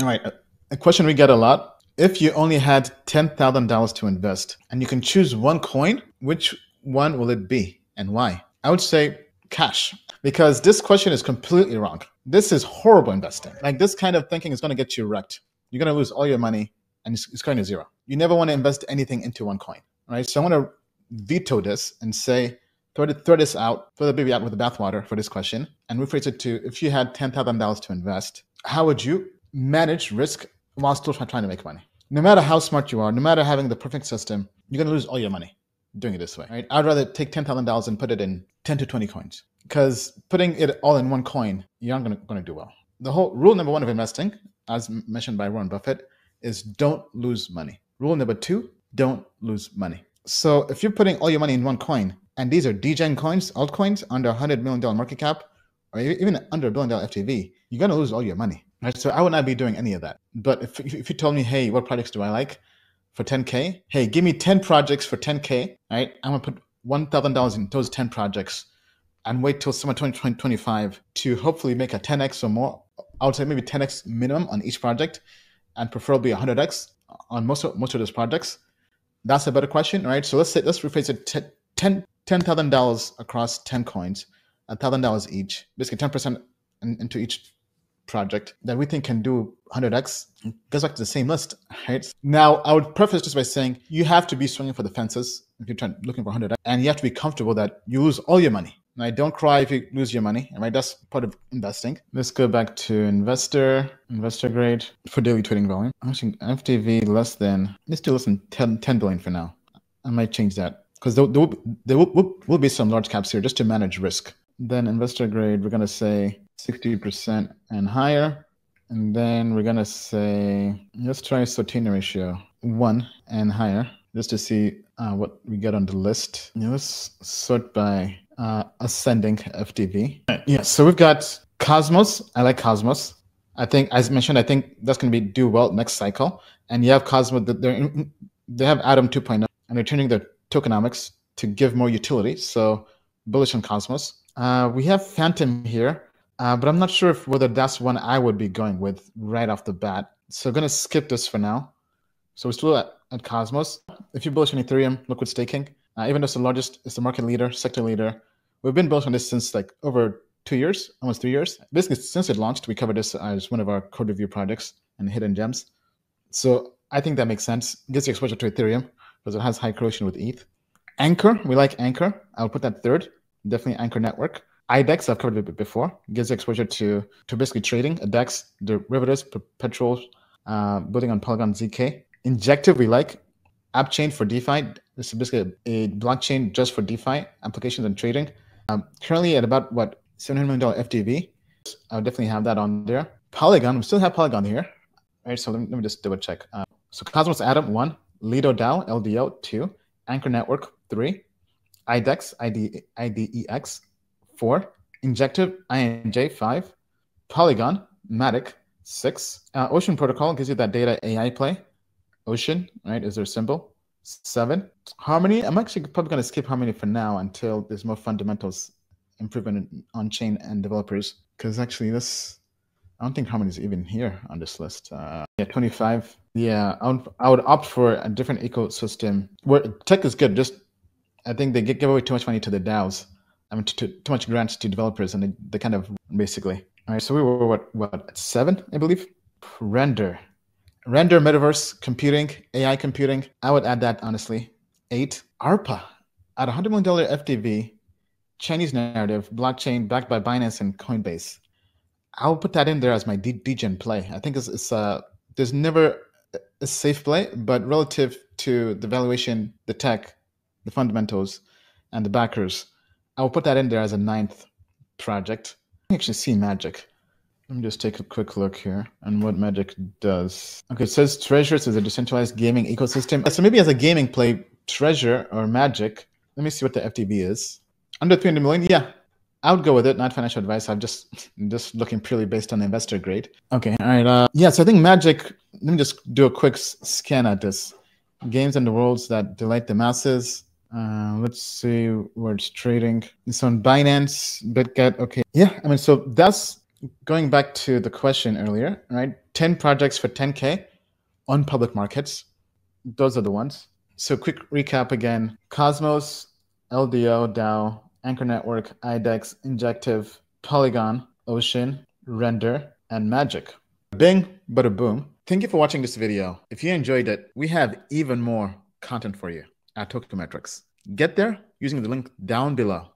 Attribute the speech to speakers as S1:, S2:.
S1: All right. A question we get a lot. If you only had $10,000 to invest and you can choose one coin, which one will it be and why? I would say cash because this question is completely wrong. This is horrible investing. Like this kind of thinking is going to get you wrecked. You're going to lose all your money and it's, going to zero. You never want to invest anything into one coin, right? So I want to veto this and say, throw, it, throw this out, throw the baby out with the bathwater for this question, and rephrase it to if you had $10,000 to invest, how would you manage risk while still trying to make money? No matter how smart you are, no matter having the perfect system, you're going to lose all your money doing it this way, right? I'd rather take $10,000 and put it in 10 to 20 coins because putting it all in one coin, you aren't going to, going to do well. The whole rule number one of investing, as mentioned by Warren Buffett, is don't lose money. Rule number two, don't lose money. So if you're putting all your money in one coin, and these are degen coins, altcoins under $100 million market cap, or even under a billion dollar FDV, you're going to lose all your money. Right? So I would not be doing any of that. But if, if you told me, hey, what projects do I like for 10K? Hey, give me 10 projects for 10K, right? I'm going to put $1,000 in those 10 projects and wait till summer 2025 to hopefully make a 10x or more. I would say maybe 10x minimum on each project and preferably 100x on most of, most of those projects. That's a better question, right? So let's say let's rephrase it: thousand dollars across ten coins, a thousand dollars each, basically ten percent into each project that we think can do 100x goes back to the same list, right? Now, I would preface this by saying you have to be swinging for the fences if you're trying looking for 100x, and you have to be comfortable that you lose all your money. Right? Don't cry if you lose your money. Right? That's part of investing. Let's go back to investor, investor grade for daily trading volume. I'm Actually, FDV less than, let's do less than 10, 10 billion for now. I might change that because there, there, will, there will, will, will be some large caps here just to manage risk. Then investor grade, we're going to say 60% and higher. And then we're going to say, let's try Sortino ratio one and higher just to see uh, what we get on the list. Let's sort by uh, ascending FDV. Yeah, so we've got Cosmos. I like Cosmos. I think, as mentioned, I think that's going to be do well next cycle. And you have Cosmos. they're, they have Atom 2.0, and they're turning their tokenomics to give more utility. So bullish on Cosmos. Uh, we have Fantom here, uh, but I'm not sure if whether that's one I would be going with right off the bat. So I'm going to skip this for now. So we're still at, at Cosmos. If you're bullish on Ethereum, liquid staking, uh, even though it's the largest, it's the market leader, sector leader. We've been bullish on this since like over two years, almost three years. Basically, since it launched, we covered this as one of our code review projects and hidden gems. So I think that makes sense. Gets you exposure to Ethereum because it has high correlation with ETH. Ankr, we like Ankr. I'll put that third. Definitely Ankr Network. IDEX, I've covered it before. Gives you exposure to to basically trading, a DEX, derivatives, perpetuals, uh, building on Polygon ZK. Injective, we like. AppChain for DeFi. This is basically a, a blockchain just for DeFi applications and trading. Um, currently at about what $700 million FDV. I'll definitely have that on there. Polygon, we still have Polygon here. All right, so let me, let me just double check. Uh, so Cosmos Atom, one. Lido DAO, LDO, two. Ankr Network, three. IDEX, ID, IDEX, four. Injective, INJ, five. Polygon, Matic, six. Uh, Ocean Protocol gives you that data AI play. Ocean, right, is their symbol. Seven. Harmony, I'm actually probably going to skip Harmony for now until there's more fundamentals improvement on chain and developers. Because actually, this, I don't think Harmony is even here on this list. Uh, yeah, 25. Yeah, I would, I would opt for a different ecosystem where tech is good. Just, I think they give away too much money to the DAOs. I mean, too, too much grants to developers, and they, they kind of basically. All right, so we were what, what, seven, I believe? Render render metaverse computing, AI computing. I would add that honestly. Eight, ARPA at $100 million FDV, Chinese narrative, blockchain backed by Binance and Coinbase. I'll put that in there as my degen play. I think it's, it's uh, there's never a safe play, but relative to the valuation, the tech, the fundamentals, and the backers, I'll put that in there as a ninth project. I actually see magic. Let me just take a quick look here and what Magic does. Okay, it says Treasures is a decentralized gaming ecosystem. So maybe as a gaming play, Treasure or Magic. Let me see what the FDV is. Under 300 million, yeah, I would go with it. Not financial advice. I'm just just looking purely based on investor grade. Okay, all right. Uh, yeah, so I think Magic. Let me just do a quick scan at this. Games and the worlds that delight the masses. Uh, let's see where it's trading. It's on Binance, BitGet. Okay, yeah. I mean, so that's going back to the question earlier, right? 10 projects for 10K on public markets. Those are the ones. So, quick recap again Cosmos, LDO, DAO, Ankr Network, IDEX, Injective, Polygon, Ocean, Render, and Magic. Bing, bada boom. Thank you for watching this video. If you enjoyed it, we have even more content for you at Token Metrics. Get there using the link down below.